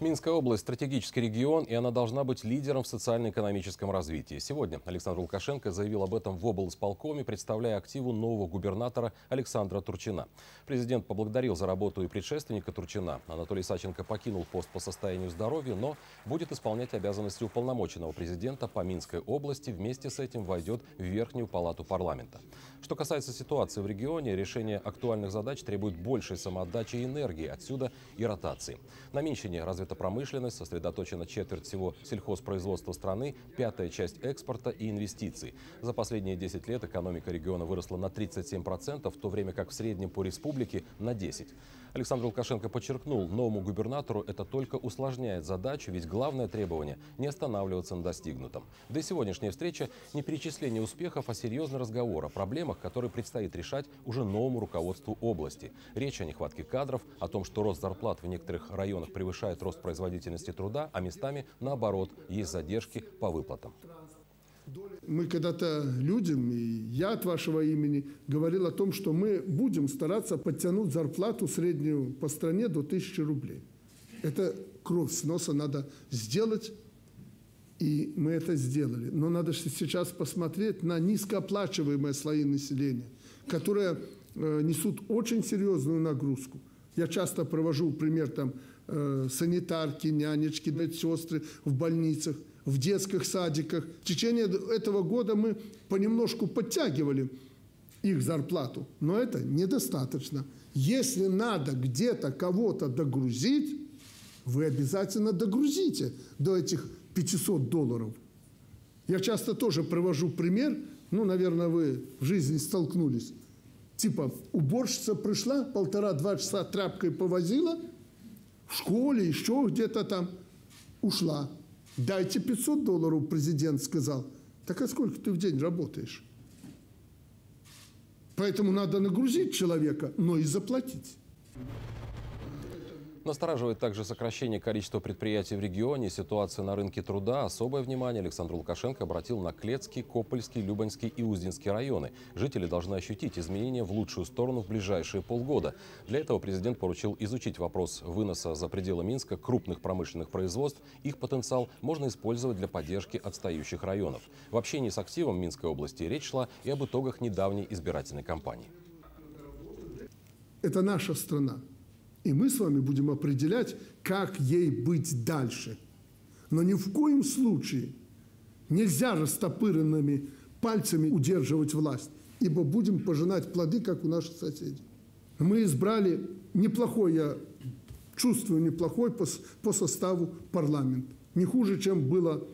Минская область – стратегический регион, и она должна быть лидером в социально-экономическом развитии. Сегодня Александр Лукашенко заявил об этом в облсполкоме, представляя активу нового губернатора Александра Турчина. Президент поблагодарил за работу и предшественника Турчина. Анатолий Саченко покинул пост по состоянию здоровья, но будет исполнять обязанности уполномоченного президента по Минской области. Вместе с этим войдет в Верхнюю палату парламента. Что касается ситуации в регионе, решение актуальных задач требует большей самоотдачи и энергии, отсюда и ротации. На Минщине разве развита промышленность, сосредоточена четверть всего сельхозпроизводства страны, пятая часть экспорта и инвестиций. За последние 10 лет экономика региона выросла на 37%, в то время как в среднем по республике на 10%. Александр Лукашенко подчеркнул, новому губернатору это только усложняет задачу, ведь главное требование – не останавливаться на достигнутом. Да и сегодняшняя встреча не перечисление успехов, а серьезный разговор о проблемах, которые предстоит решать уже новому руководству области. Речь о нехватке кадров, о том, что рост зарплат в некоторых районах превышает рост производительности труда, а местами, наоборот, есть задержки по выплатам. Мы когда-то людям, и я от вашего имени, говорил о том, что мы будем стараться подтянуть зарплату среднюю по стране до 1000 рублей. Это кровь с носа надо сделать, и мы это сделали. Но надо сейчас посмотреть на низкооплачиваемые слои населения, которые э, несут очень серьезную нагрузку. Я часто провожу пример там э, санитарки, нянечки, медсестры в больницах – в детских садиках. В течение этого года мы понемножку подтягивали их зарплату, но это недостаточно. Если надо где-то кого-то догрузить, вы обязательно догрузите до этих 500 долларов. Я часто тоже привожу пример, ну, наверное, вы в жизни столкнулись. Типа, уборщица пришла, полтора-два часа тряпкой повозила, в школе, еще где-то там, ушла. Дайте 500 долларов, президент сказал. Так а сколько ты в день работаешь? Поэтому надо нагрузить человека, но и заплатить. Настораживает также сокращение количества предприятий в регионе, ситуация на рынке труда. Особое внимание Александр Лукашенко обратил на Клецкий, Копольский, Любаньский и Уздинский районы. Жители должны ощутить изменения в лучшую сторону в ближайшие полгода. Для этого президент поручил изучить вопрос выноса за пределы Минска крупных промышленных производств. Их потенциал можно использовать для поддержки отстающих районов. В общении с активом Минской области речь шла и об итогах недавней избирательной кампании. Это наша страна. И мы с вами будем определять, как ей быть дальше. Но ни в коем случае нельзя растопыренными пальцами удерживать власть, ибо будем пожинать плоды, как у наших соседей. Мы избрали неплохой, я чувствую неплохой по, по составу парламент. Не хуже, чем было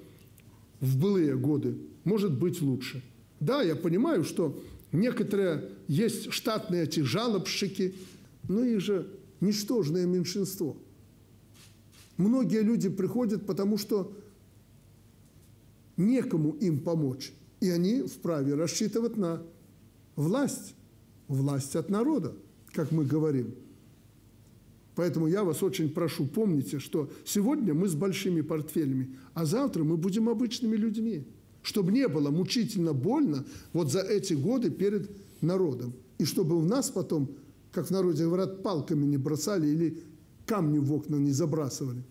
в былые годы. Может быть лучше. Да, я понимаю, что некоторые есть штатные эти жалобщики, но их же ничтожное меньшинство. Многие люди приходят, потому что некому им помочь. И они вправе рассчитывать на власть. Власть от народа, как мы говорим. Поэтому я вас очень прошу, помните, что сегодня мы с большими портфелями, а завтра мы будем обычными людьми. Чтобы не было мучительно больно вот за эти годы перед народом. И чтобы у нас потом как в народе говорят, палками не бросали или камни в окна не забрасывали.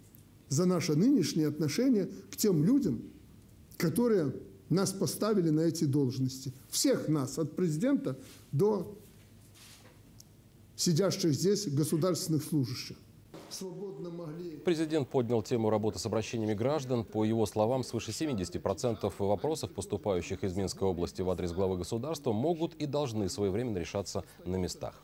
За наше нынешнее отношение к тем людям, которые нас поставили на эти должности. Всех нас, от президента до сидящих здесь государственных служащих. Президент поднял тему работы с обращениями граждан. По его словам, свыше 70% вопросов, поступающих из Минской области в адрес главы государства, могут и должны своевременно решаться на местах.